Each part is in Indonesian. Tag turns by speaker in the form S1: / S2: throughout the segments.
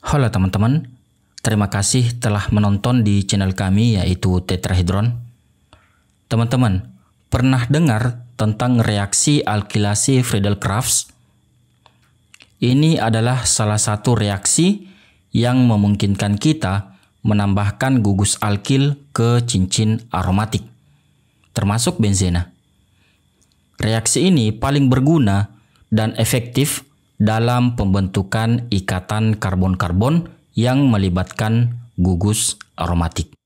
S1: Halo teman-teman, terima kasih telah menonton di channel kami yaitu Tetrahedron. Teman-teman, pernah dengar tentang reaksi alkilasi Friedel-Crafts? Ini adalah salah satu reaksi yang memungkinkan kita menambahkan gugus alkil ke cincin aromatik, termasuk benzena. Reaksi ini paling berguna dan efektif dalam pembentukan ikatan karbon-karbon yang melibatkan gugus aromatik.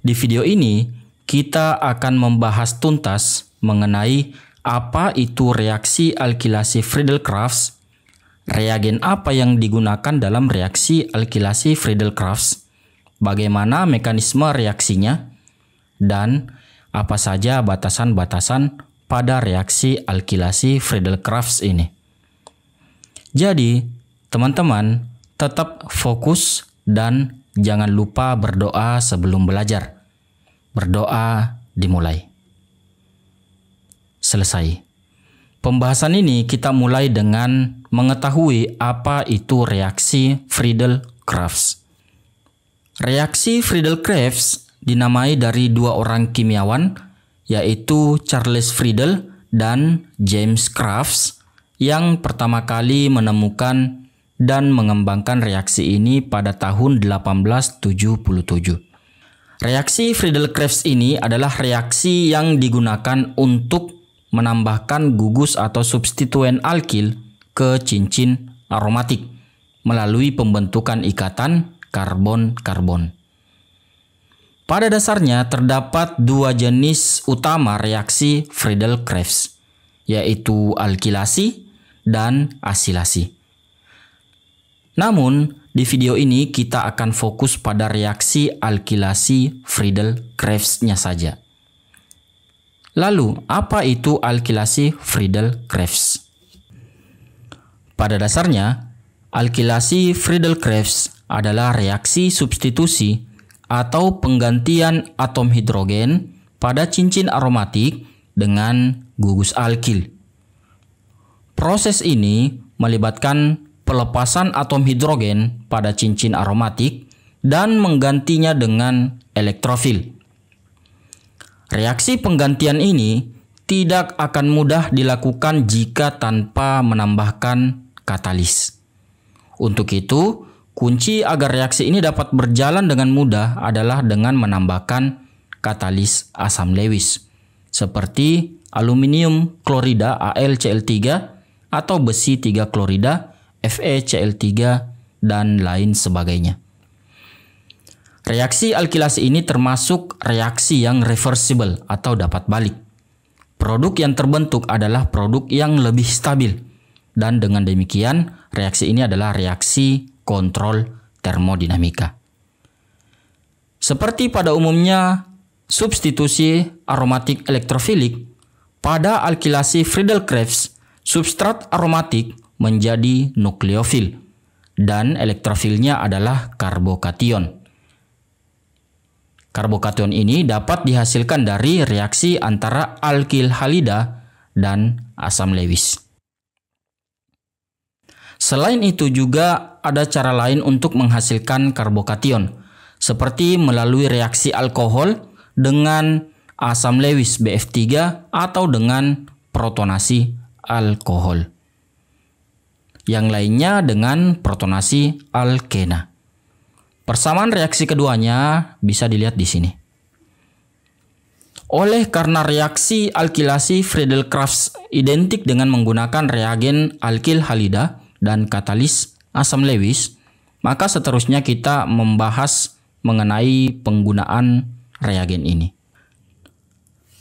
S1: Di video ini, kita akan membahas tuntas mengenai apa itu reaksi alkilasi Friedel-Crafts, reagen apa yang digunakan dalam reaksi alkilasi Friedel-Crafts, bagaimana mekanisme reaksinya, dan apa saja batasan-batasan pada reaksi alkilasi Friedel-Crafts ini. Jadi, teman-teman tetap fokus dan jangan lupa berdoa sebelum belajar. Berdoa dimulai. Selesai. Pembahasan ini kita mulai dengan mengetahui apa itu reaksi Friedel-Crafts. Reaksi Friedel-Crafts dinamai dari dua orang kimiawan, yaitu Charles Friedel dan James Crafts, yang pertama kali menemukan dan mengembangkan reaksi ini pada tahun 1877. Reaksi Friedel-Crafts ini adalah reaksi yang digunakan untuk menambahkan gugus atau substituen alkil ke cincin aromatik melalui pembentukan ikatan karbon-karbon. Pada dasarnya terdapat dua jenis utama reaksi Friedel-Crafts, yaitu alkilasi dan asilasi. Namun, di video ini kita akan fokus pada reaksi alkilasi Friedel-Crafts-nya saja. Lalu, apa itu alkilasi Friedel-Crafts? Pada dasarnya, alkilasi Friedel-Crafts adalah reaksi substitusi atau penggantian atom hidrogen pada cincin aromatik dengan gugus alkil. Proses ini melibatkan pelepasan atom hidrogen pada cincin aromatik dan menggantinya dengan elektrofil. Reaksi penggantian ini tidak akan mudah dilakukan jika tanpa menambahkan katalis. Untuk itu, kunci agar reaksi ini dapat berjalan dengan mudah adalah dengan menambahkan katalis asam Lewis, seperti aluminium klorida AlCl3 atau besi 3 klorida, FeCl3, dan lain sebagainya. Reaksi alkilasi ini termasuk reaksi yang reversible atau dapat balik. Produk yang terbentuk adalah produk yang lebih stabil. Dan dengan demikian, reaksi ini adalah reaksi kontrol termodinamika. Seperti pada umumnya, substitusi aromatik elektrofilik, pada alkilasi Friedel-Crafts Substrat aromatik menjadi nukleofil dan elektrofilnya adalah karbokation. Karbokation ini dapat dihasilkan dari reaksi antara alkil halida dan asam Lewis. Selain itu juga ada cara lain untuk menghasilkan karbokation, seperti melalui reaksi alkohol dengan asam Lewis BF3 atau dengan protonasi alkohol. Yang lainnya dengan protonasi alkena. Persamaan reaksi keduanya bisa dilihat di sini. Oleh karena reaksi alkilasi Friedel-Crafts identik dengan menggunakan reagen alkil halida dan katalis asam Lewis, maka seterusnya kita membahas mengenai penggunaan reagen ini.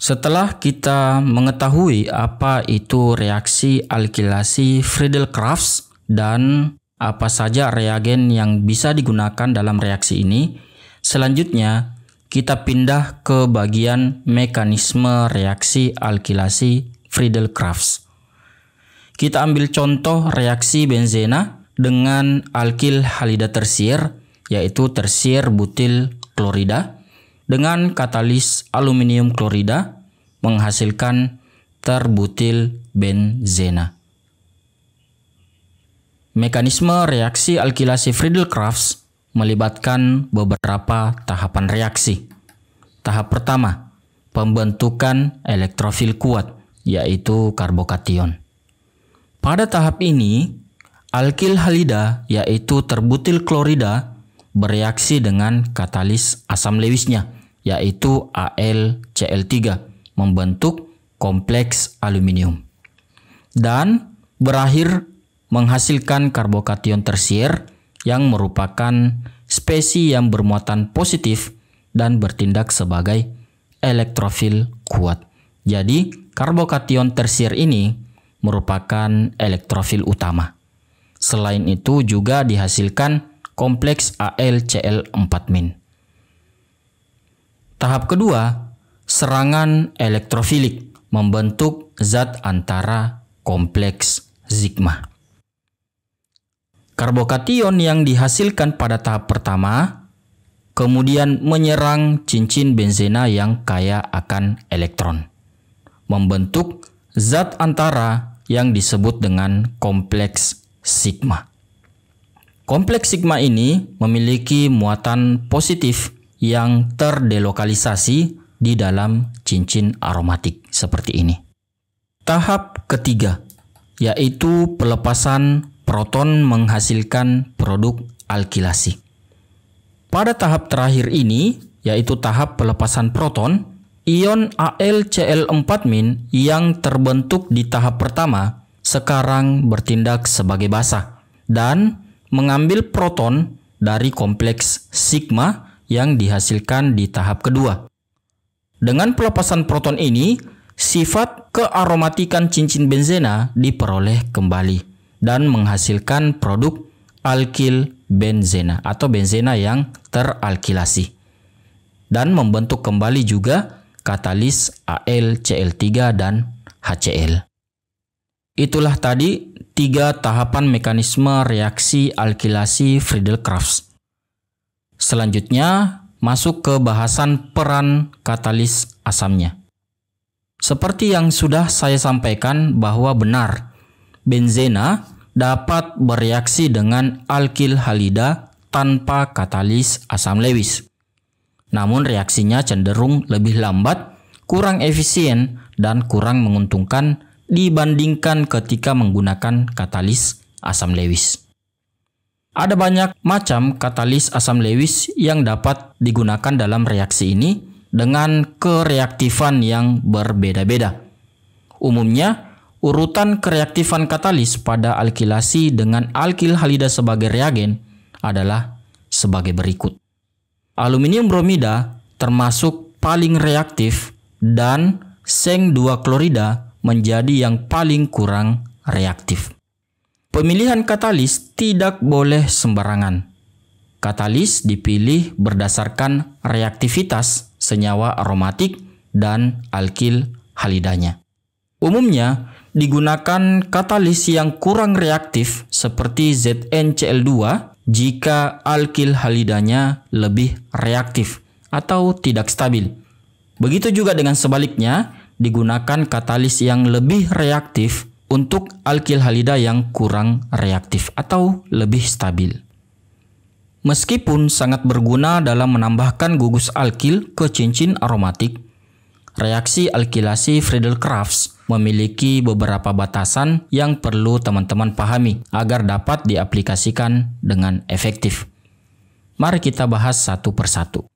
S1: Setelah kita mengetahui apa itu reaksi alkilasi Friedel-Crafts dan apa saja reagen yang bisa digunakan dalam reaksi ini, selanjutnya kita pindah ke bagian mekanisme reaksi alkilasi Friedel-Crafts. Kita ambil contoh reaksi benzena dengan alkil halida tersier, yaitu tersier butil klorida, dengan katalis aluminium klorida menghasilkan terbutil benzena. mekanisme reaksi alkilasi Friedel-Crafts melibatkan beberapa tahapan reaksi. Tahap pertama, pembentukan elektrofil kuat, yaitu karbokation. Pada tahap ini, alkil halida, yaitu terbutil klorida, bereaksi dengan katalis asam Lewisnya, yaitu AlCl3, membentuk kompleks aluminium. Dan berakhir menghasilkan karbokation tersier yang merupakan spesi yang bermuatan positif dan bertindak sebagai elektrofil kuat. Jadi, karbokation tersier ini merupakan elektrofil utama. Selain itu juga dihasilkan kompleks AlCl4-. Tahap kedua, serangan elektrofilik membentuk zat antara kompleks sigma. Karbokation yang dihasilkan pada tahap pertama kemudian menyerang cincin benzena yang kaya akan elektron, membentuk zat antara yang disebut dengan kompleks sigma. Kompleks sigma ini memiliki muatan positif yang terdelokalisasi di dalam cincin aromatik seperti ini. Tahap ketiga yaitu pelepasan proton menghasilkan produk alkilasi. Pada tahap terakhir ini, yaitu tahap pelepasan proton, ion AlCl4- yang terbentuk di tahap pertama sekarang bertindak sebagai basa dan mengambil proton dari kompleks sigma yang dihasilkan di tahap kedua. Dengan pelepasan proton ini, sifat kearomatikan cincin benzena diperoleh kembali dan menghasilkan produk alkil benzena atau benzena yang teralkilasi dan membentuk kembali juga katalis AlCl3 dan HCl. Itulah tadi tiga tahapan mekanisme reaksi alkilasi Friedel-Crafts. Selanjutnya masuk ke bahasan peran katalis asamnya. Seperti yang sudah saya sampaikan bahwa benar benzena dapat bereaksi dengan alkil halida tanpa katalis asam Lewis. Namun reaksinya cenderung lebih lambat, kurang efisien, dan kurang menguntungkan dibandingkan ketika menggunakan katalis asam Lewis. Ada banyak macam katalis asam Lewis yang dapat digunakan dalam reaksi ini dengan kereaktifan yang berbeda-beda. Umumnya, Urutan kereaktifan katalis pada alkilasi dengan alkil halida sebagai reagen adalah sebagai berikut. Aluminium bromida termasuk paling reaktif dan seng 2 klorida menjadi yang paling kurang reaktif. Pemilihan katalis tidak boleh sembarangan. Katalis dipilih berdasarkan reaktivitas senyawa aromatik dan alkil halidanya. Umumnya, digunakan katalis yang kurang reaktif seperti ZnCl2 jika alkil halidanya lebih reaktif atau tidak stabil. Begitu juga dengan sebaliknya, digunakan katalis yang lebih reaktif untuk alkil halida yang kurang reaktif atau lebih stabil. Meskipun sangat berguna dalam menambahkan gugus alkil ke cincin aromatik, reaksi alkilasi Friedel-Crafts memiliki beberapa batasan yang perlu teman-teman pahami agar dapat diaplikasikan dengan efektif. Mari kita bahas satu persatu.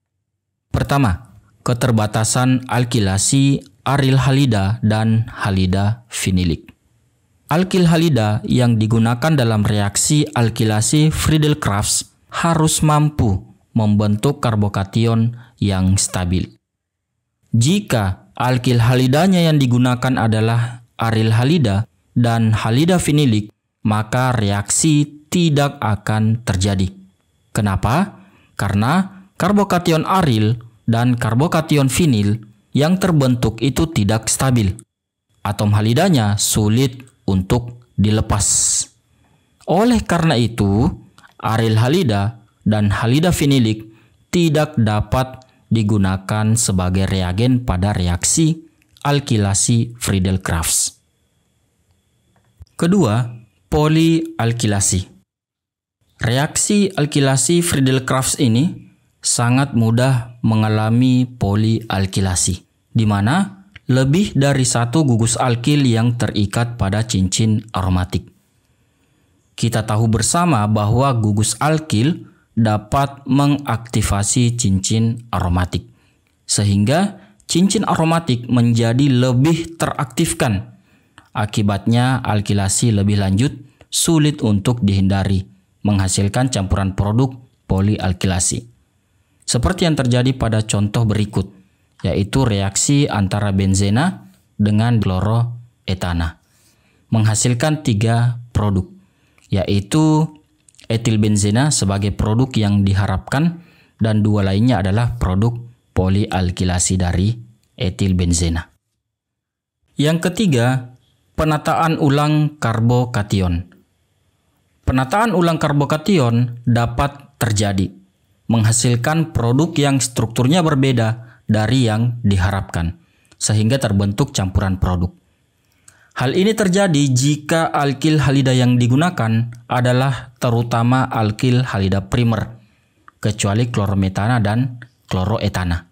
S1: Pertama, keterbatasan alkilasi aril halida dan halida vinilik. Alkil halida yang digunakan dalam reaksi alkilasi Friedel-Crafts harus mampu membentuk karbokation yang stabil. Jika Alkil halidanya yang digunakan adalah aril halida dan halida vinilik, maka reaksi tidak akan terjadi. Kenapa? Karena karbokation aril dan karbokation vinil yang terbentuk itu tidak stabil. Atom halidanya sulit untuk dilepas. Oleh karena itu, aril halida dan halida vinilik tidak dapat digunakan sebagai reagen pada reaksi alkilasi Friedel-Crafts. Kedua, polialkilasi. Reaksi alkilasi Friedel-Crafts ini sangat mudah mengalami polialkilasi, di mana lebih dari satu gugus alkil yang terikat pada cincin aromatik. Kita tahu bersama bahwa gugus alkil dapat mengaktifasi cincin aromatik, sehingga cincin aromatik menjadi lebih teraktifkan. Akibatnya, alkilasi lebih lanjut sulit untuk dihindari menghasilkan campuran produk polialkilasi. Seperti yang terjadi pada contoh berikut, yaitu reaksi antara benzena dengan kloroetana. Menghasilkan tiga produk, yaitu etilbenzena sebagai produk yang diharapkan dan dua lainnya adalah produk polialkilasi dari etilbenzena. Yang ketiga, penataan ulang karbokation Penataan ulang karbokation dapat terjadi, menghasilkan produk yang strukturnya berbeda dari yang diharapkan, sehingga terbentuk campuran produk. Hal ini terjadi jika alkil halida yang digunakan adalah terutama alkil halida primer, kecuali klorometana dan kloroetana.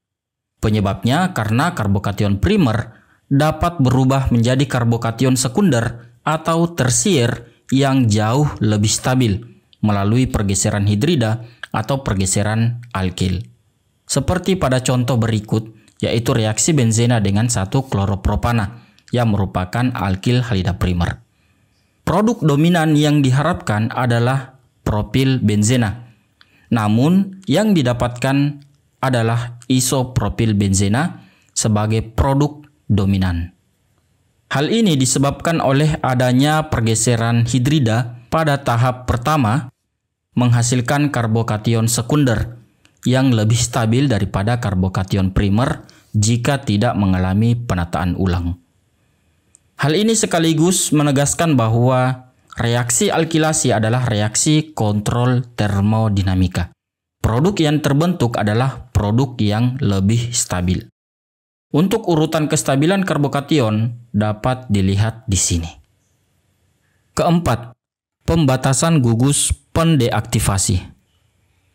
S1: Penyebabnya karena karbokation primer dapat berubah menjadi karbokation sekunder atau tersier yang jauh lebih stabil melalui pergeseran hidrida atau pergeseran alkil. Seperti pada contoh berikut, yaitu reaksi benzena dengan satu kloropropana yang merupakan alkil halida primer. Produk dominan yang diharapkan adalah propil benzena. Namun, yang didapatkan adalah isopropil benzena sebagai produk dominan. Hal ini disebabkan oleh adanya pergeseran hidrida pada tahap pertama menghasilkan karbokation sekunder yang lebih stabil daripada karbokation primer jika tidak mengalami penataan ulang. Hal ini sekaligus menegaskan bahwa reaksi alkilasi adalah reaksi kontrol termodinamika. Produk yang terbentuk adalah produk yang lebih stabil. Untuk urutan kestabilan karbokation dapat dilihat di sini. Keempat, pembatasan gugus pendeaktivasi.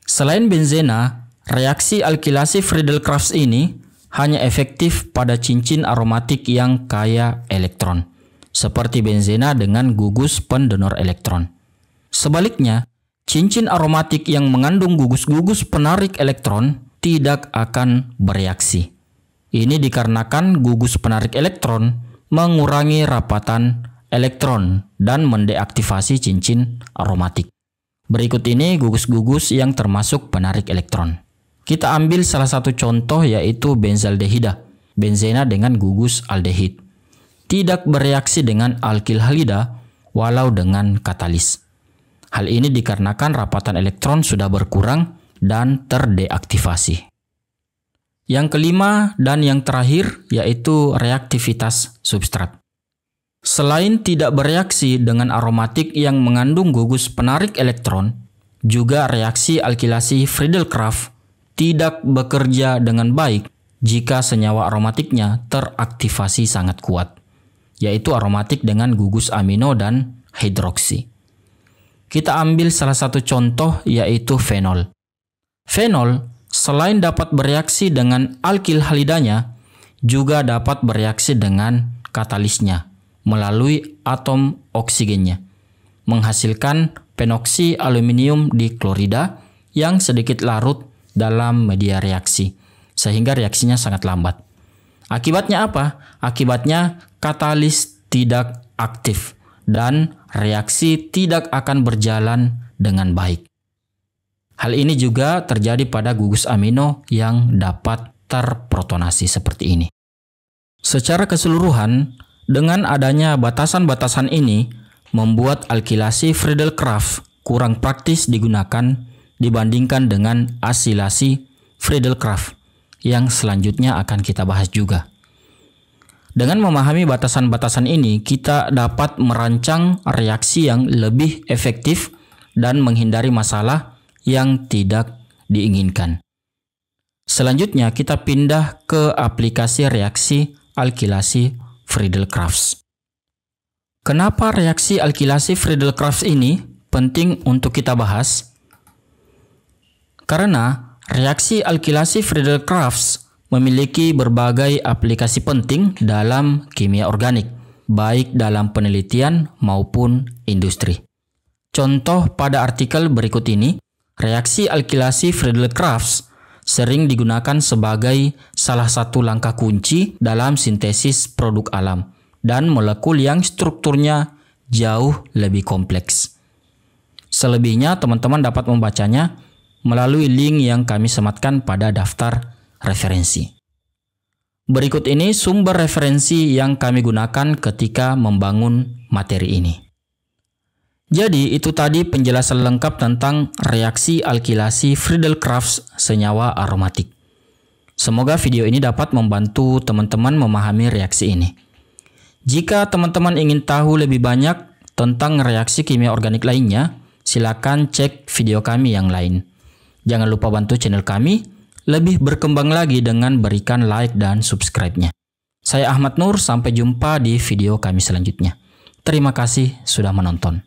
S1: Selain benzena, reaksi alkilasi Friedel-Crafts ini hanya efektif pada cincin aromatik yang kaya elektron, seperti benzena dengan gugus pendonor elektron. Sebaliknya, cincin aromatik yang mengandung gugus-gugus penarik elektron tidak akan bereaksi. Ini dikarenakan gugus penarik elektron mengurangi rapatan elektron dan mendeaktivasi cincin aromatik. Berikut ini gugus-gugus yang termasuk penarik elektron. Kita ambil salah satu contoh yaitu benzaldehida, benzena dengan gugus aldehid. Tidak bereaksi dengan alkil halida walau dengan katalis. Hal ini dikarenakan rapatan elektron sudah berkurang dan terdeaktivasi. Yang kelima dan yang terakhir yaitu reaktivitas substrat. Selain tidak bereaksi dengan aromatik yang mengandung gugus penarik elektron, juga reaksi alkilasi Friedel-Crafts tidak bekerja dengan baik jika senyawa aromatiknya teraktivasi sangat kuat, yaitu aromatik dengan gugus amino dan hidroksi. Kita ambil salah satu contoh yaitu fenol. Fenol selain dapat bereaksi dengan alkil halidanya, juga dapat bereaksi dengan katalisnya melalui atom oksigennya, menghasilkan penoksi aluminium di klorida yang sedikit larut dalam media reaksi, sehingga reaksinya sangat lambat. Akibatnya apa? Akibatnya katalis tidak aktif dan reaksi tidak akan berjalan dengan baik. Hal ini juga terjadi pada gugus amino yang dapat terprotonasi seperti ini. Secara keseluruhan, dengan adanya batasan-batasan ini membuat alkilasi Friedel-Crafts kurang praktis digunakan dibandingkan dengan asilasi Friedel-Crafts yang selanjutnya akan kita bahas juga. Dengan memahami batasan-batasan ini, kita dapat merancang reaksi yang lebih efektif dan menghindari masalah yang tidak diinginkan. Selanjutnya kita pindah ke aplikasi reaksi alkilasi Friedel-Crafts. Kenapa reaksi alkilasi Friedel-Crafts ini penting untuk kita bahas? Karena reaksi alkilasi Friedel-Crafts memiliki berbagai aplikasi penting dalam kimia organik, baik dalam penelitian maupun industri. Contoh pada artikel berikut ini, reaksi alkilasi Friedel-Crafts sering digunakan sebagai salah satu langkah kunci dalam sintesis produk alam dan molekul yang strukturnya jauh lebih kompleks. Selebihnya teman-teman dapat membacanya melalui link yang kami sematkan pada daftar referensi. Berikut ini sumber referensi yang kami gunakan ketika membangun materi ini. Jadi itu tadi penjelasan lengkap tentang reaksi alkilasi Friedel-Crafts senyawa aromatik. Semoga video ini dapat membantu teman-teman memahami reaksi ini. Jika teman-teman ingin tahu lebih banyak tentang reaksi kimia organik lainnya, silakan cek video kami yang lain. Jangan lupa bantu channel kami lebih berkembang lagi dengan berikan like dan subscribe-nya. Saya Ahmad Nur, sampai jumpa di video kami selanjutnya. Terima kasih sudah menonton.